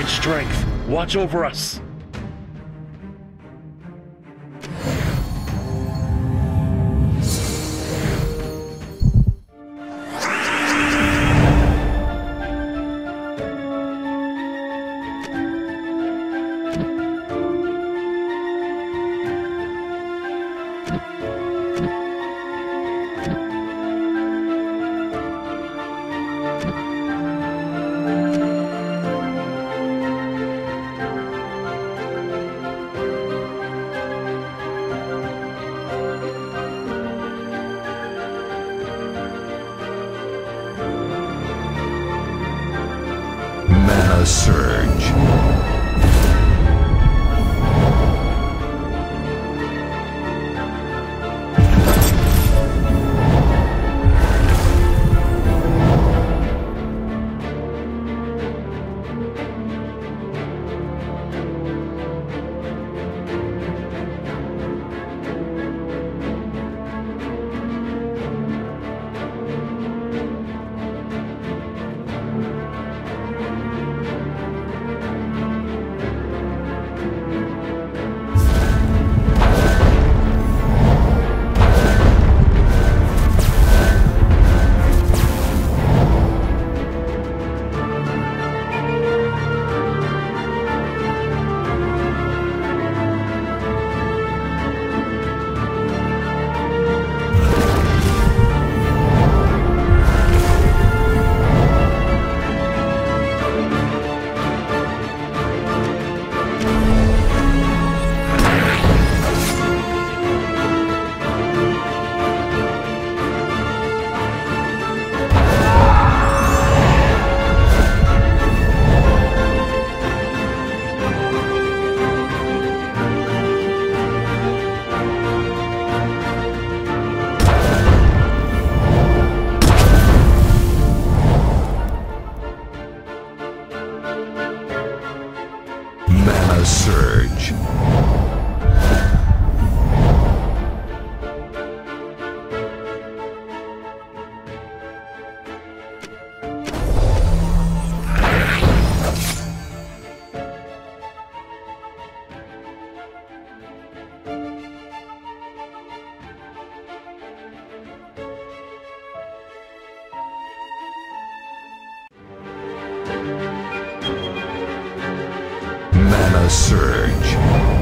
Divine strength, watch over us. Mana Surge. Surge.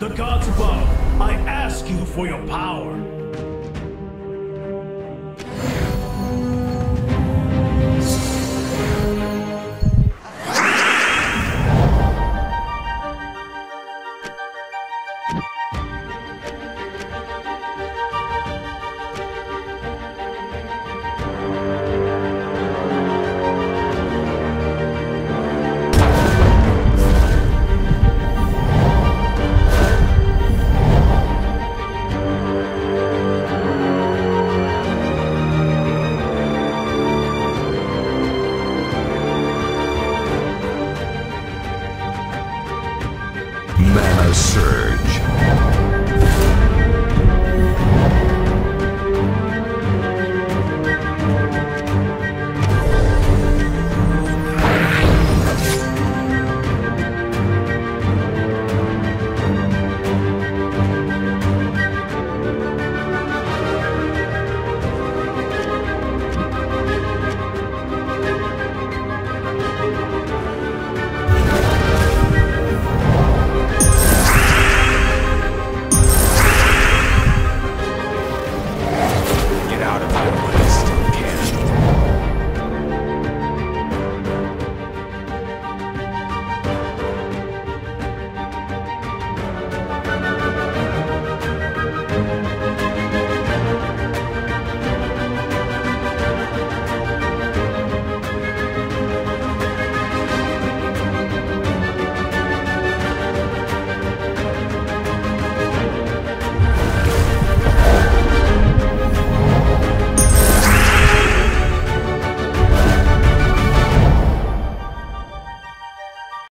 The gods above, I ask you for your power. A surge.